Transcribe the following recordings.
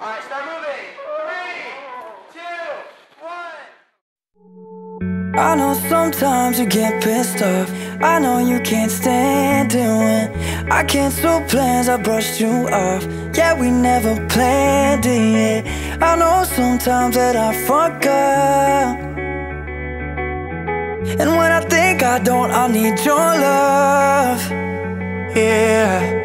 Alright, start moving. Three, two, one. I know sometimes you get pissed off. I know you can't stand doing. I cancel plans, I brushed you off. Yeah, we never planned it. I know sometimes that I fuck up. And when I think I don't, I need your love. Yeah.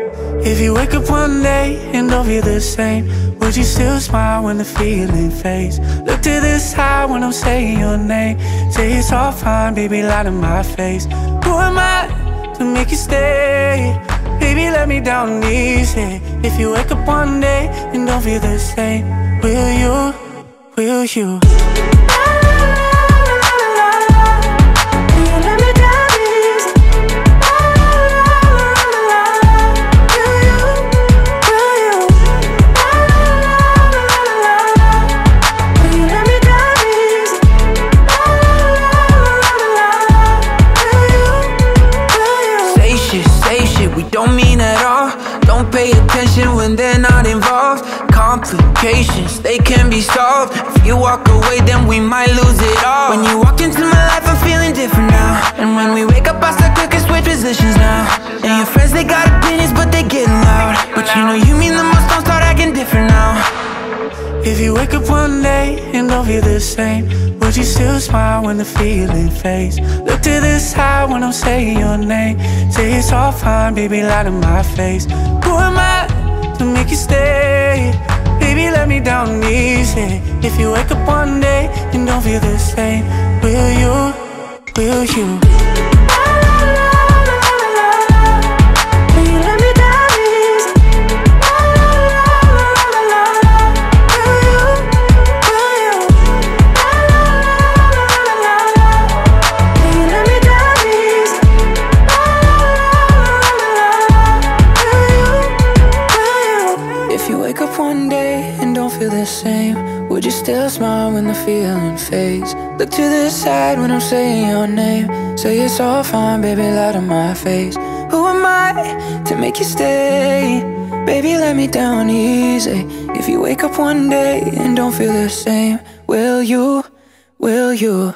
If you wake up one day and don't feel the same, would you still smile when the feeling fades? Look to the side when I'm saying your name. Say it's all fine, baby, lie to my face. Who am I to make you stay? Baby, let me down easy. If you wake up one day and don't feel the same, will you? Will you? Don't mean at all. Don't pay attention when they're not involved. Complications, they can be solved. If you walk away, then we might lose it all. When you walk into my life, I'm feeling different now. And when we wake up, I start and switch positions now. And your friends, they got you wake up one day and don't feel the same, would you still smile when the feeling fades? Look to the side when I'm saying your name. Say it's all fine, baby, lie to my face. Who am I to make you stay? Baby, let me down easy. If you wake up one day and don't feel the same, will you? Will you? If you wake up one day and don't feel the same, would you still smile when the feeling fades? Look to the side when I'm saying your name. Say it's all fine, baby, lie to my face. Who am I to make you stay? Baby, let me down easy. If you wake up one day and don't feel the same, will you? Will you?